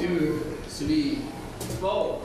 two, three, four.